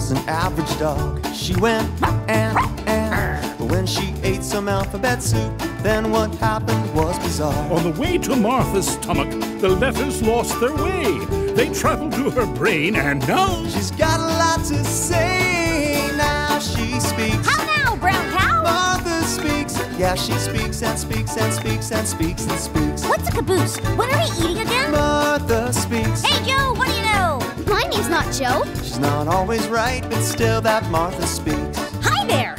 was an average dog. She went and and, but when she ate some alphabet soup, then what happened was bizarre. On the way to Martha's stomach, the letters lost their way. They traveled to her brain, and now She's got a lot to say. Now she speaks. How now, brown cow? Martha speaks. Yeah, she speaks and speaks and speaks and speaks and speaks. What's a caboose? What are we eating again? Martha speaks. Hey, Joe, what do you know? My name's not Joe. She's not always right, but still that Martha speaks. Hi there.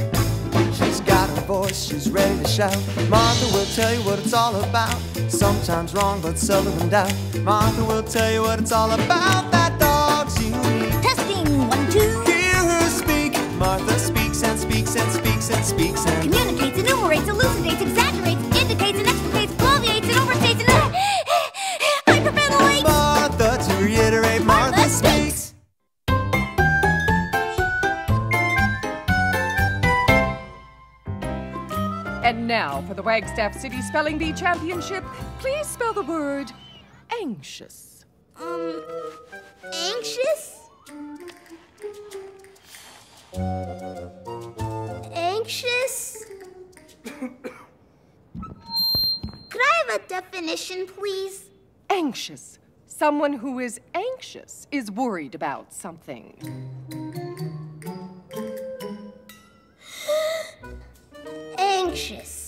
She's got a voice, she's ready to shout. Martha will tell you what it's all about. Sometimes wrong, but seldom in doubt. Martha will tell you what it's all about. Now for the Wagstaff City Spelling Bee Championship, please spell the word anxious. Um, anxious? Anxious? Could I have a definition, please? Anxious. Someone who is anxious is worried about something. Anxious.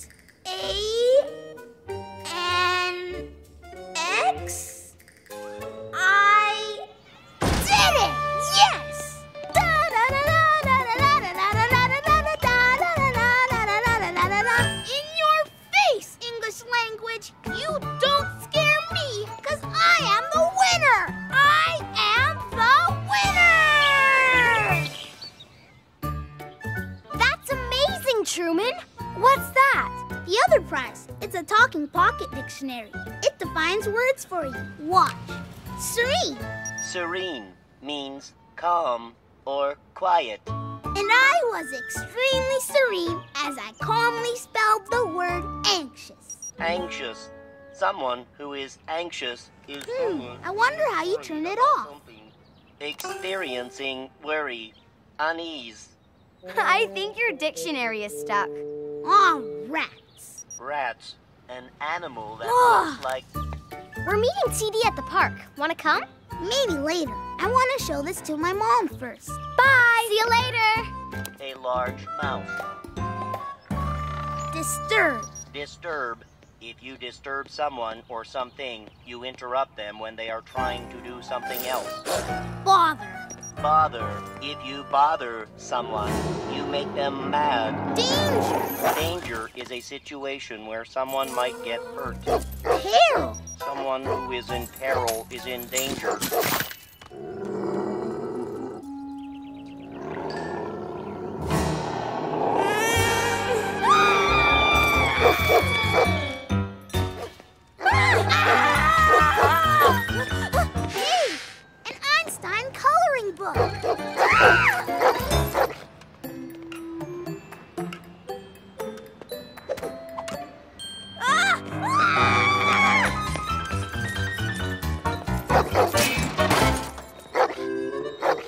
For you. Watch. Serene. Serene means calm or quiet. And I was extremely serene as I calmly spelled the word anxious. Anxious. Someone who is anxious is Hmm, I wonder how you turn it off. experiencing worry, unease, I think your dictionary is stuck. Aw, rats. rats, an animal that looks like We're meeting TD at the park. Want to come? Maybe later. I want to show this to my mom first. Bye. See you later. a large mouse. Disturb. Disturb. If you disturb someone or something, you interrupt them when they are trying to do something else. Bother. Bother. If you bother someone, you make them mad. Danger. Danger is a situation where someone might get hurt. Someone who is in peril is in danger.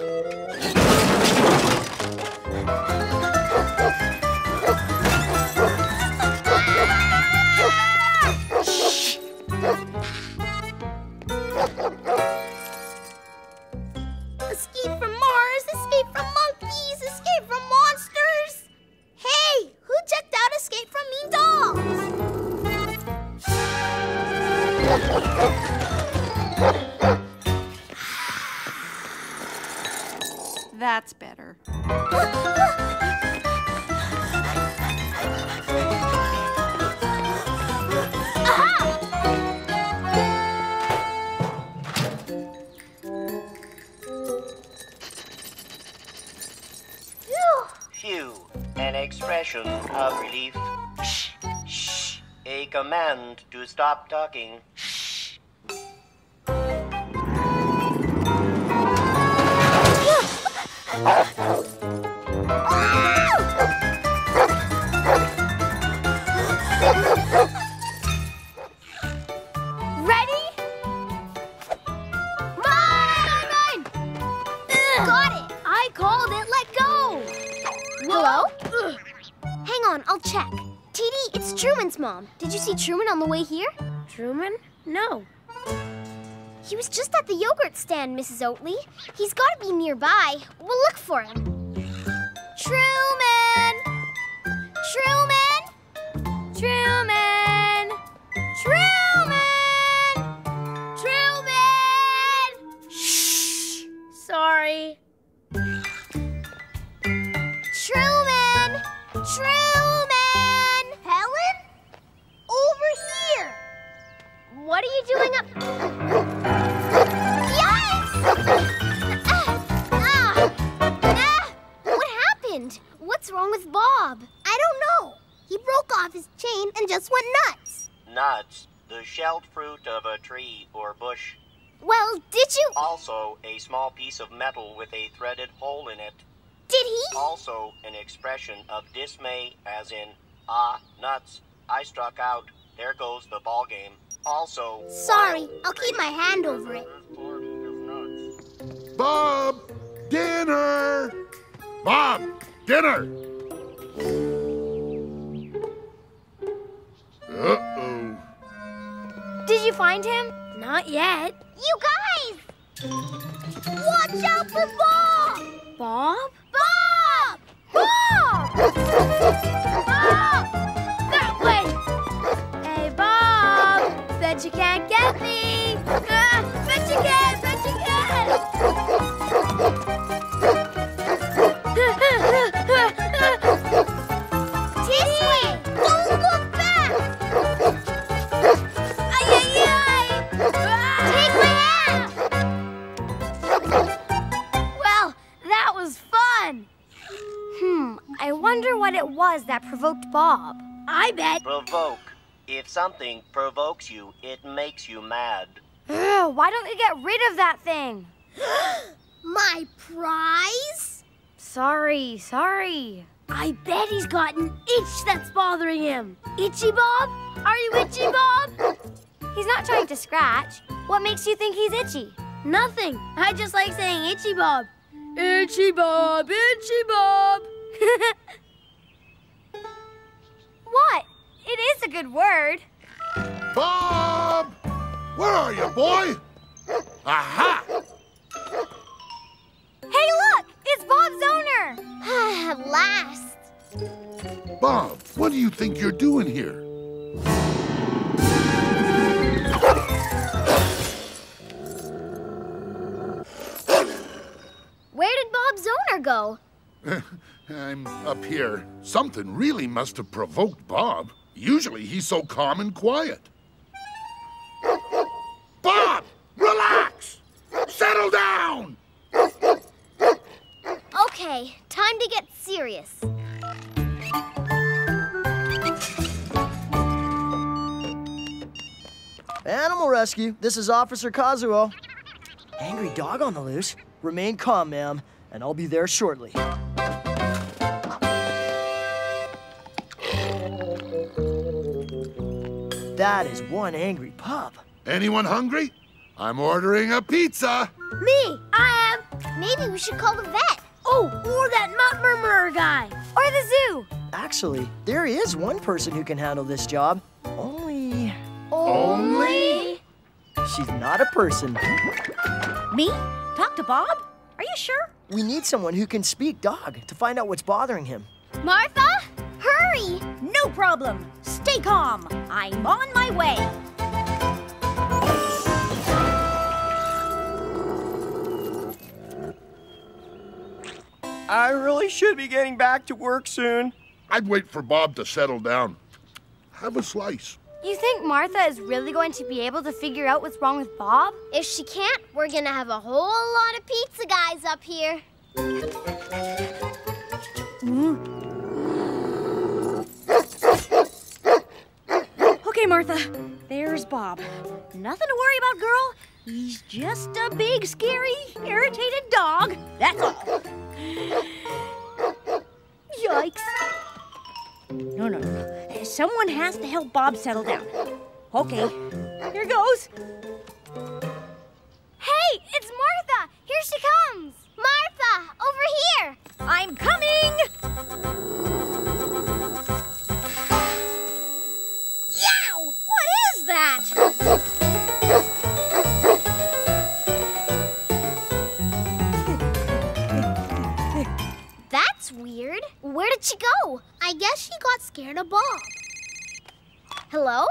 Escape Phew. An expression of relief. Shh. Shh. A command to stop talking. Ready? mom. Did you see Truman on the way here? Truman? No. He was just at the yogurt stand, Mrs. Oatley. He's got to be nearby. We'll look for him. Truman! Truman! Truman! Truman! Truman! Shh. Sorry. Truman! Truman! What are you doing up? Yikes! Ah, ah, ah. What happened? What's wrong with Bob? I don't know. He broke off his chain and just went nuts. Nuts, the shelled fruit of a tree or bush. Well, did you? Also, a small piece of metal with a threaded hole in it. Did he? Also, an expression of dismay, as in, ah, nuts, I struck out. There goes the ball game. Also, Sorry, I'll keep my hand over it. Bob! Dinner! Bob! Dinner! Uh-oh. Did you find him? Not yet. You guys! Watch out for Bob! Bob? Bob! Bob! Bob! Bob! Bet you can't get me! Ah, bet you can! Bet you can! This way! Don't look back! Ay, ay, ay! Take my hand! Well, that was fun! Hmm, I wonder what it was that provoked Bob. I bet. provoke. If something provokes you, it makes you mad. Ugh, why don't you get rid of that thing? My prize? Sorry, sorry. I bet he's got an itch that's bothering him. Itchy Bob? Are you itchy, Bob? He's not trying to scratch. What makes you think he's itchy? Nothing. I just like saying itchy Bob. Itchy Bob, itchy Bob. What? It is a good word. Bob! Where are you, boy? Aha! Hey, look! It's Bob's owner! Ah, at last. Bob, what do you think you're doing here? Where did Bob's owner go? I'm up here. Something really must have provoked Bob. Usually he's so calm and quiet. Bob! Relax! Settle down! Okay, time to get serious. Animal Rescue, this is Officer Kazuo. Angry dog on the loose. Remain calm, ma'am, and I'll be there shortly. That is one angry pup. Anyone hungry? I'm ordering a pizza. Me, I am. Maybe we should call the vet. Oh, or that mutt murmurer guy. Or the zoo! Actually, there is one person who can handle this job. Only Only? she's not a person. Me? Talk to Bob? Are you sure? We need someone who can speak dog to find out what's bothering him. Martha, hurry! No problem. Stay calm. I'm on my way. I really should be getting back to work soon. I'd wait for Bob to settle down. Have a slice. You think Martha is really going to be able to figure out what's wrong with Bob? If she can't, we're gonna have a whole lot of pizza guys up here. Hmm. Okay, Martha. There's Bob. Nothing to worry about, girl. He's just a big, scary, irritated dog. That's all. Yikes. No, no, no. Someone has to help Bob settle down. Okay, here goes. Hey, it's Martha! Here she comes! Got scared Bob. Hello?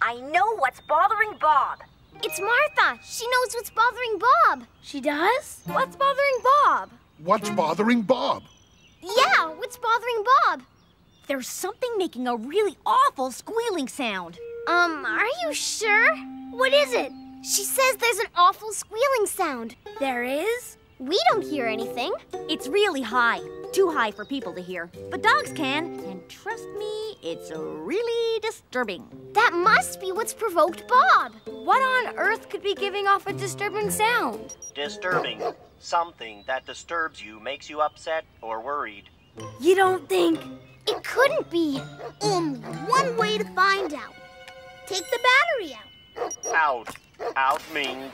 I know what's bothering Bob. It's Martha. She knows what's bothering Bob. She does? What's bothering Bob? What's bothering Bob? Yeah, what's bothering Bob? There's something making a really awful squealing sound. Um, are you sure? What is it? She says there's an awful squealing sound. There is? We don't hear anything. It's really high. Too high for people to hear. But dogs can. And trust me, it's really disturbing. That must be what's provoked Bob. What on earth could be giving off a disturbing sound? Disturbing. Something that disturbs you makes you upset or worried. You don't think? It couldn't be. Only one way to find out. Take the battery out. Out. Out means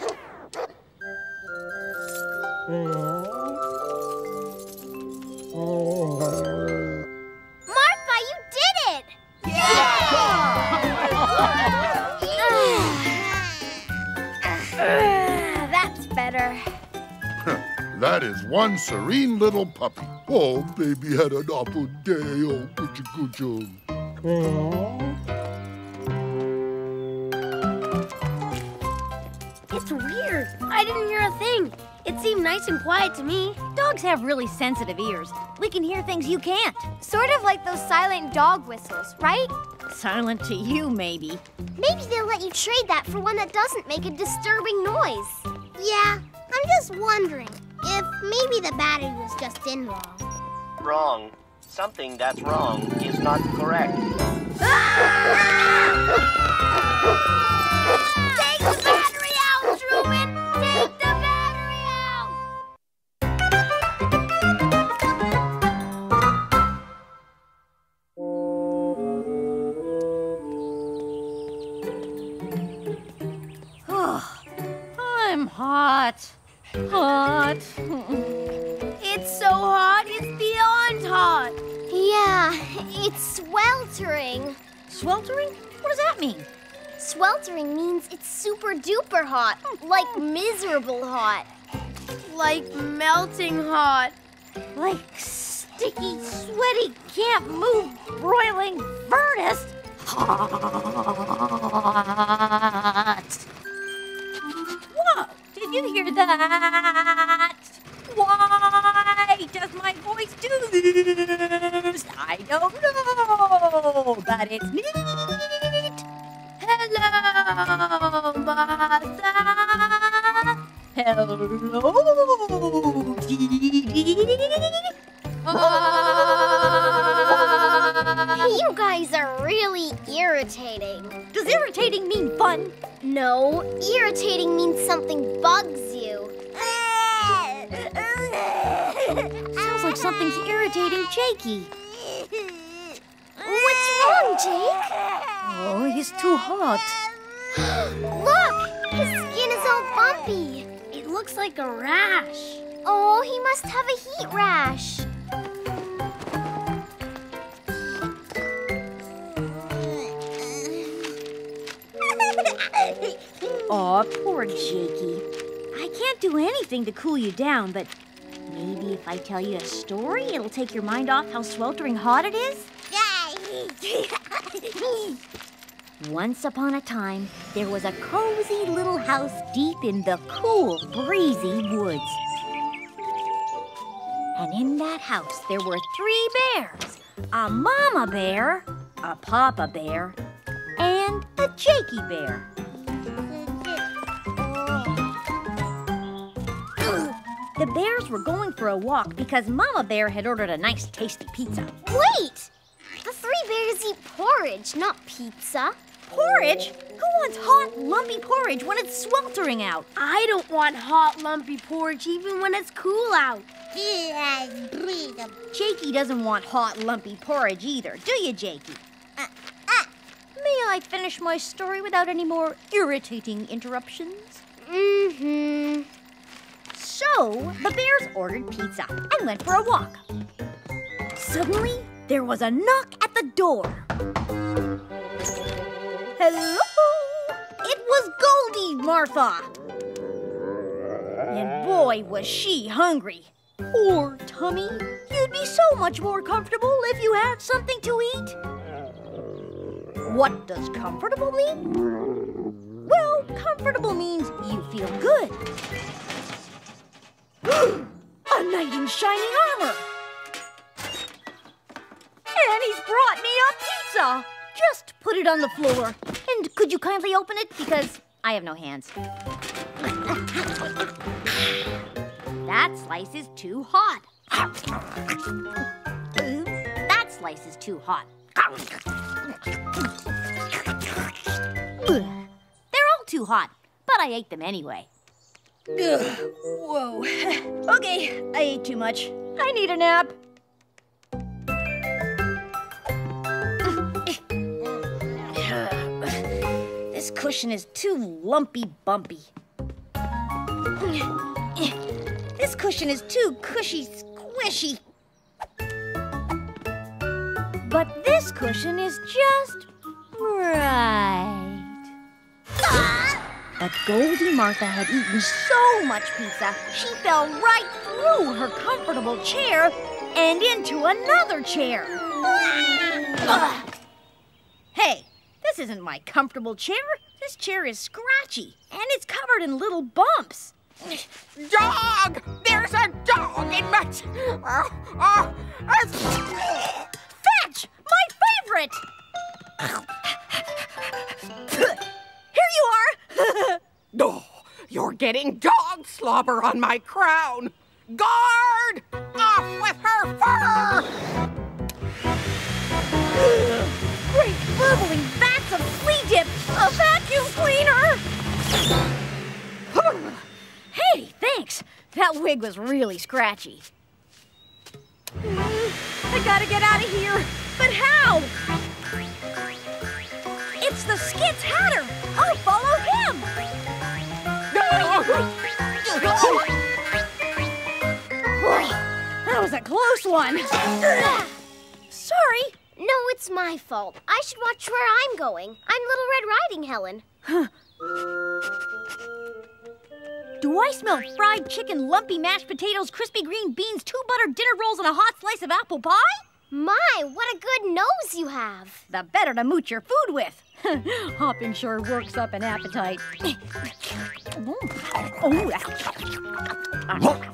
Martha, you did it! Ah, That's better. That is one serene little puppy. Oh, baby had an awful day. Oh, kucha kucha. It's weird. I didn't hear a thing. It seemed nice and quiet to me. Dogs have really sensitive ears. We can hear things you can't. Sort of like those silent dog whistles, right? Silent to you, maybe. Maybe they'll let you trade that for one that doesn't make a disturbing noise. Yeah, I'm just wondering if maybe the battery was just in wrong. wrong. Something that's wrong is not correct. like miserable hot. Like melting hot. Like sticky, sweaty, can't move, broiling furnace. Hot. Whoa! Did you hear that? Why does my voice do this? I don't know, but it's neat. Hello, Martha. Hello, You guys are really irritating. Does irritating mean fun? No, irritating means something bugs you. Sounds like something's irritating Jakey. What's wrong, Jake? Oh, he's too hot. Look, his skin is all bumpy. Looks like a rash. Oh, he must have a heat rash. Aw, poor Jakey. I can't do anything to cool you down, but maybe if I tell you a story, it'll take your mind off how sweltering hot it is? Once upon a time, there was a cozy little house deep in the cool, breezy woods. And in that house, there were three bears a mama bear, a papa bear, and a Jakey bear. The bears were going for a walk because Mama Bear had ordered a nice tasty pizza. Wait! The three bears eat porridge, not pizza. Porridge? Who wants hot, lumpy porridge when it's sweltering out? I don't want hot, lumpy porridge even when it's cool out. Jakey doesn't want hot, lumpy porridge either, do you, Jakey? Uh, uh, may I finish my story without any more irritating interruptions? Mm-hmm. So, the bears ordered pizza and went for a walk. Suddenly, there was a knock at the door. Hello? It was Goldie, Martha. And boy, was she hungry. Poor tummy. You'd be so much more comfortable if you had something to eat. What does comfortable mean? Well, comfortable means you feel good. a knight in shining armor. And he's brought me a pizza. Just put it on the floor. And could you kindly open it? Because I have no hands. that slice is too hot. That slice is too hot. They're all too hot, but I ate them anyway. Ugh, whoa. Okay, I ate too much. I need a nap. This cushion is too lumpy bumpy. This cushion is too cushy squishy. But this cushion is just right. But Goldie Martha had eaten so much pizza, she fell right through her comfortable chair and into another chair. Hey, this isn't my comfortable chair. This chair is scratchy, and it's covered in little bumps. Dog! There's a dog in my. Uh, uh, Fetch! My favorite! Here you are! oh, you're getting dog slobber on my crown! Guard! Off with her fur! Great burbling vats of flea dip! A vacuum cleaner! hey, thanks. That wig was really scratchy. I gotta get out of here. But how? It's the Skits Hatter. I'll follow him. That was a close one. It's my fault. I should watch where I'm going. I'm Little Red Riding Helen. Do I smell fried chicken, lumpy mashed potatoes, crispy green beans, two buttered dinner rolls, and a hot slice of apple pie? My, what a good nose you have. The better to mooch your food with. Hopping sure works up an appetite. oh,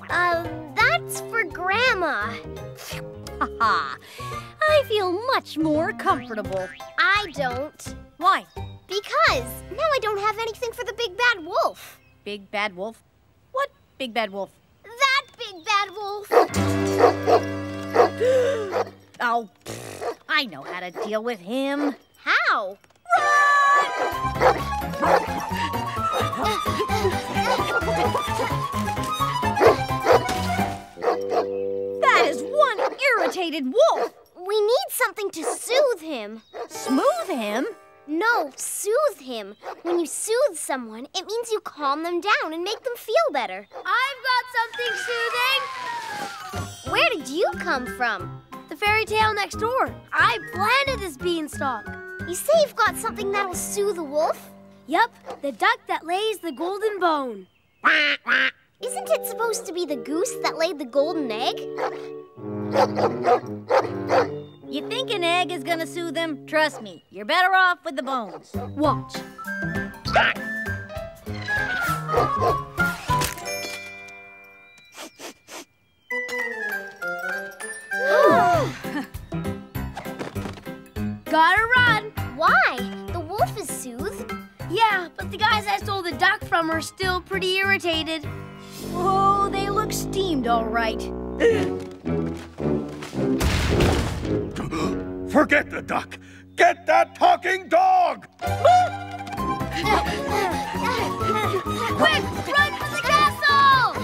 Uh, that's for Grandma. ha I feel much more comfortable. I don't. Why? Because now I don't have anything for the big bad wolf. Big bad wolf? What big bad wolf? That big bad wolf. oh, I know how to deal with him. How? That is one irritated wolf. We need something to soothe him. Smooth him? No, soothe him. When you soothe someone, it means you calm them down and make them feel better. I've got something soothing. Where did you come from? The fairy tale next door. I planted this beanstalk. You say you've got something that'll soothe a wolf? Yep, the duck that lays the golden bone. Isn't it supposed to be the goose that laid the golden egg? You think an egg is gonna soothe him? Trust me, you're better off with the bones. Watch. Gotta run. Why? The wolf is soothed. Yeah, but the guys I stole the duck from are still pretty irritated. Oh, they look steamed all right. Forget the duck. Get that talking dog! Quick, run for the castle!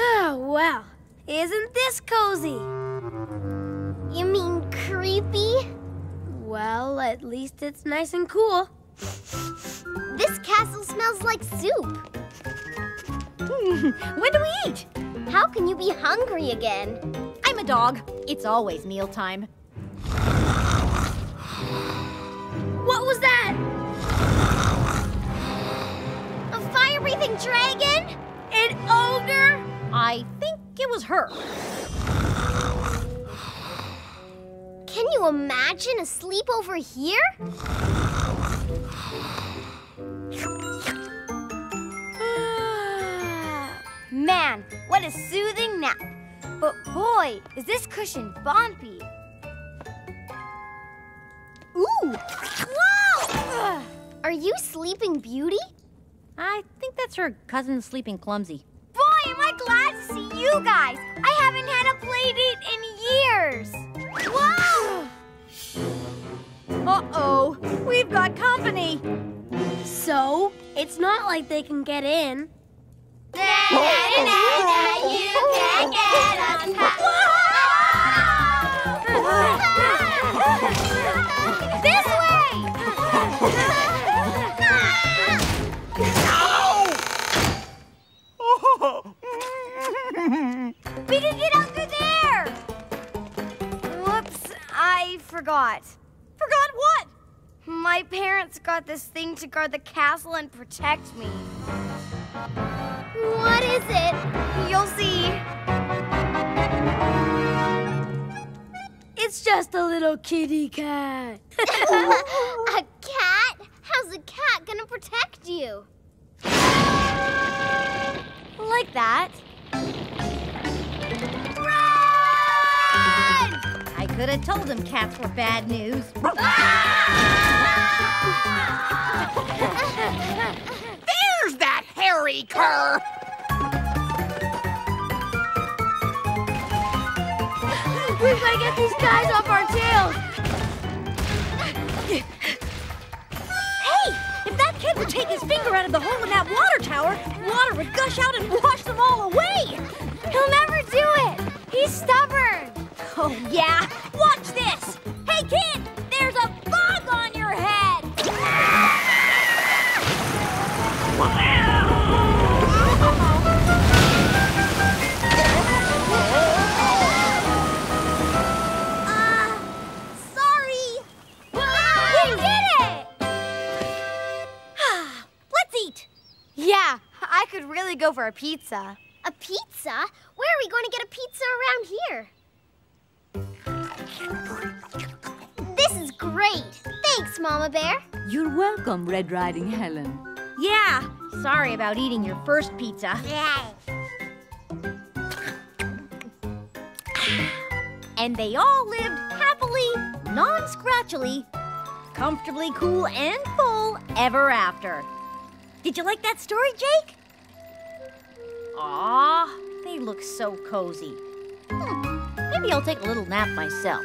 Oh, well, isn't this cozy? You mean creepy? Well, at least it's nice and cool. This castle smells like soup. when do we eat? How can you be hungry again? I'm a dog. It's always mealtime. What was that? A fire-breathing dragon? An ogre? I think it was her. Can you imagine a sleepover here? Man, what a soothing nap. But boy, is this cushion bumpy. Ooh! Whoa! Are you Sleeping Beauty? I think that's her cousin sleeping clumsy. Boy, am I glad to see you guys. I haven't had a play date in years. Whoa! Uh-oh, we've got company. So, it's not like they can get in. Forgot. Forgot what? My parents got this thing to guard the castle and protect me. What is it? You'll see. It's just a little kitty cat. a cat? How's a cat gonna protect you? like that. I could have told him cats were bad news. There's that hairy cur! We've got to get these guys off our tails. Hey, if that kid would take his finger out of the hole in that water tower, water would gush out and wash them all away. He'll never do it. He's stubborn. Oh, yeah? Watch this! For a pizza. A pizza? Where are we going to get a pizza around here? This is great. Thanks, Mama Bear. You're welcome, Red Riding Helen. Yeah, sorry about eating your first pizza. And they all lived happily, non-scratchily, comfortably cool and full ever after. Did you like that story, Jake? Aw, they look so cozy. Hmm, maybe I'll take a little nap myself.